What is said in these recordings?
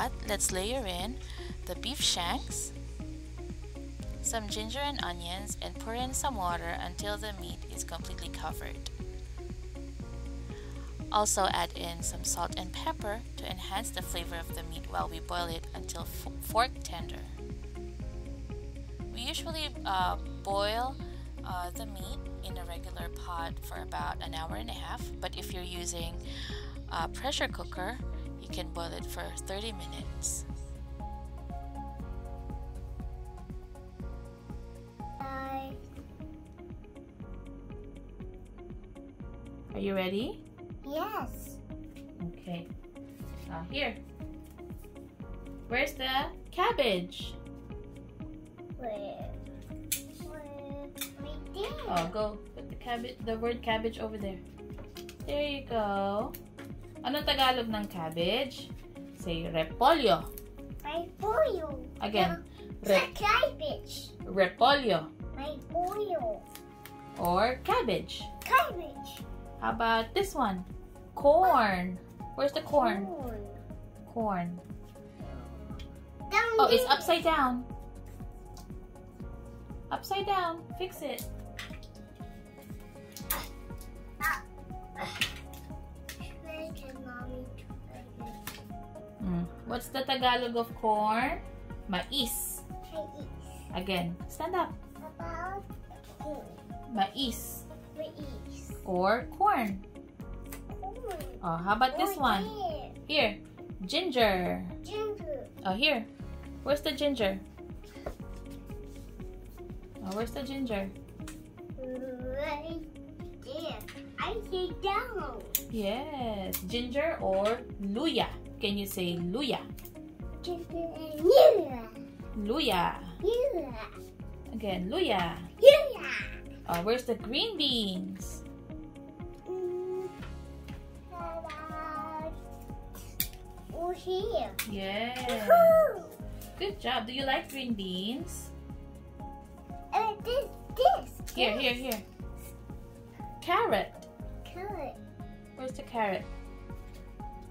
pot, let's layer in the beef shanks, some ginger and onions, and pour in some water until the meat is completely covered. Also add in some salt and pepper to enhance the flavor of the meat while we boil it until fork tender. We usually uh, boil uh, the meat in a regular pot for about an hour and a half, but if you're using a pressure cooker, you can boil it for 30 minutes. Bye. Are you ready? Yes. Okay. Now here. Where's the cabbage? Where? Where? Right there. Oh, go put the cabbage, the word cabbage over there. There you go. Anong Tagalog ng cabbage? Say repolyo. Boil. Again, The Re- cabbage. repolyo boil. or cabbage. Cabbage. How about this one? Corn. Where's the corn? Corn. Corn. Down Oh, it's upside down. Upside down. Fix it. What's the Tagalog of corn? Mais. It. Again, stand up. About corn. Mais Please. or corn. Corn. Oh, how about this one? there. Here, ginger. Ginger. Oh, here. Where's the ginger? Oh, where's the ginger? Right there. I down. Yes, ginger or luya. Can you say luya? And. Luya. Again, luya. Yeah. Oh, where's the green beans? Oh, here. Yes. Good job. Do you like green beans? Uh, this, this. Here, this. here, here. Carrot. Carrot. Where's the carrot?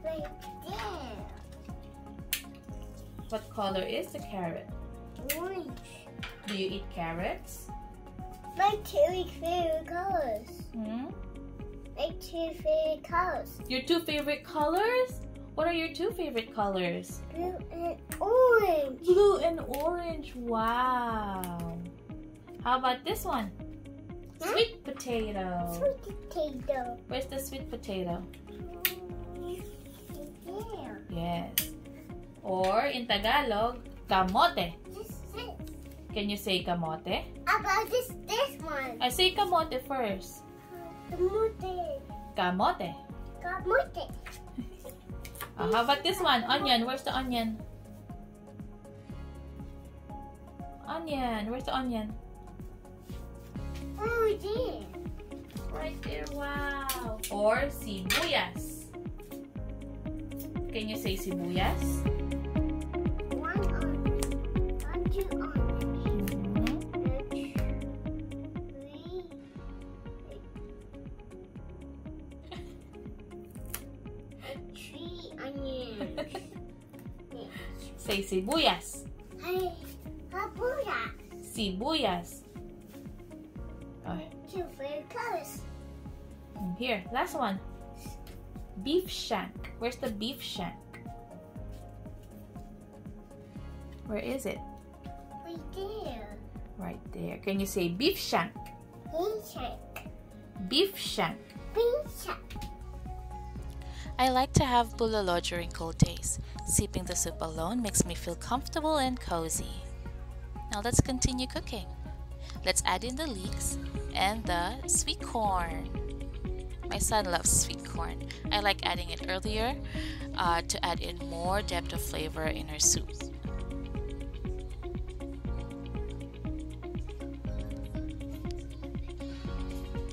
Right there. What color is the carrot? Orange. Do you eat carrots? My two favorite colors. Hmm? My two favorite colors. Your two favorite colors? What are your two favorite colors? Blue and orange. Blue and orange. Wow. How about this one? Huh? Sweet potato. Sweet potato. Where's the sweet potato? Yes. Or in Tagalog, kamote. This is it. Can you say kamote? About this, this one. I say kamote first. Kamote. Kamote. Kamote. Uh, how about this one? Onion. Where's the onion? Onion. Where's the onion? Oh, dear. Right there. Wow. Or sibuyas. Can you say sibuyas? One on. One, two. Mhm. Three. Onions. Say sibuyas. Hey. Sibuyas. Oh, Two favorite here, last one. Beef shank. Where's the beef shank? Where is it? Right there. Right there. Can you say beef shank? Beef shank. Beef shank. Beef shank. I like to have bulalo during cold days. Sipping the soup alone makes me feel comfortable and cozy. Now let's continue cooking. Let's add in the leeks and the sweet corn. My son loves sweet corn. I like adding it earlier uh, to add in more depth of flavor in our soup.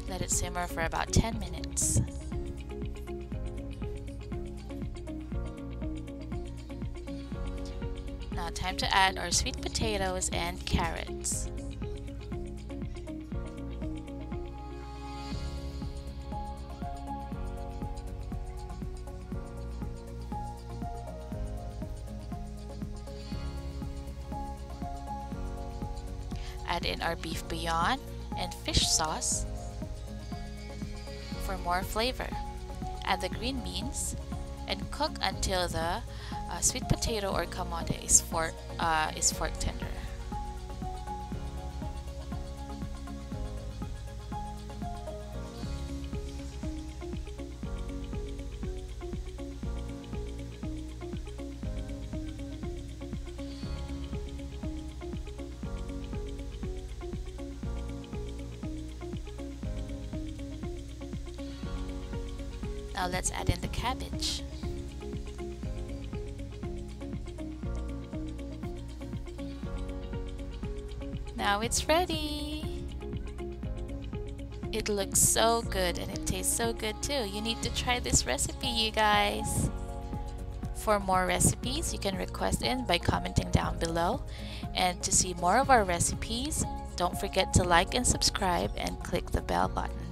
Let it simmer for about 10 minutes. Now time to add our sweet potatoes and carrots. Add in our beef bouillon and fish sauce for more flavor. Add the green beans and cook until the uh, sweet potato or kamote is fork, uh, is fork tender. Now let's add in the cabbage. Now it's ready! It looks so good and it tastes so good too. You need to try this recipe, you guys. For more recipes, you can request in by commenting down below. And to see more of our recipes, don't forget to like and subscribe and click the bell button.